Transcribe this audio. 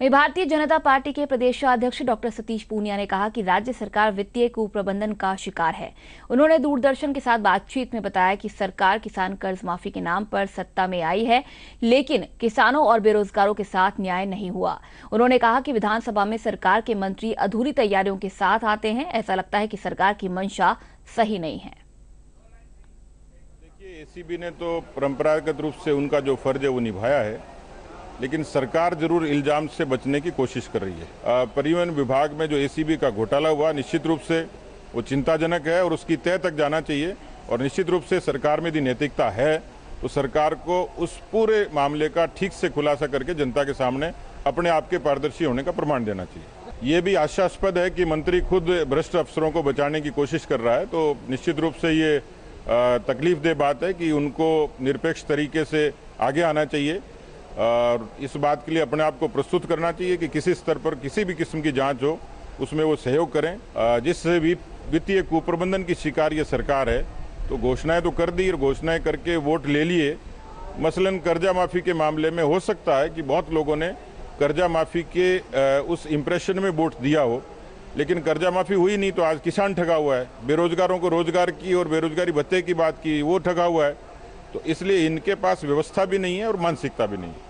वहीं भारतीय जनता पार्टी के प्रदेशाध्यक्ष डॉक्टर सतीश पूनिया ने कहा कि राज्य सरकार वित्तीय कुप्रबंधन का शिकार है। उन्होंने दूरदर्शन के साथ बातचीत में बताया कि सरकार किसान कर्ज माफ़ी के नाम पर सत्ता में आई है, लेकिन किसानों और बेरोजगारों के साथ न्याय नहीं हुआ। उन्होंने कहा कि विधानसभा में सरकार के मंत्री अधूरी तैयारियों के साथ आते हैं। ऐसा लगता है कि सरकार की मंशा सही नहीं है। देखिए, एसीबी ने तो परंपरागत रूप से उनका जो फ़र्ज़ है वो निभाया है। लेकिन सरकार ज़रूर इल्ज़ाम से बचने की कोशिश कर रही है। परिवहन विभाग में जो एसीबी का घोटाला हुआ, निश्चित रूप से वो चिंताजनक है और उसकी तय तक जाना चाहिए और निश्चित रूप से सरकार में यदि नैतिकता है तो सरकार को उस पूरे मामले का ठीक से खुलासा करके जनता के सामने अपने आप के पारदर्शी होने का प्रमाण देना चाहिए। ये भी आशास्पद है कि मंत्री खुद भ्रष्ट अफसरों को बचाने की कोशिश कर रहा है तो निश्चित रूप से ये तकलीफ़ दे बात है कि उनको निरपेक्ष तरीके से आगे आना चाहिए। और इस बात के लिए अपने आप को प्रस्तुत करना चाहिए कि किसी स्तर पर किसी भी किस्म की जाँच हो, उसमें वो सहयोग करें। जिससे भी वित्तीय कुप्रबंधन की शिकार ये सरकार है तो घोषणाएँ तो कर दी और घोषणाएँ करके वोट ले लिए। मसलन कर्जा माफ़ी के मामले में हो सकता है कि बहुत लोगों ने कर्जा माफ़ी के उस इम्प्रेशन में वोट दिया हो, लेकिन कर्जा माफ़ी हुई नहीं तो आज किसान ठगा हुआ है। बेरोजगारों को रोज़गार की और बेरोजगारी भत्ते की बात की, वो ठगा हुआ है। तो इसलिए इनके पास व्यवस्था भी नहीं है और मानसिकता भी नहीं है।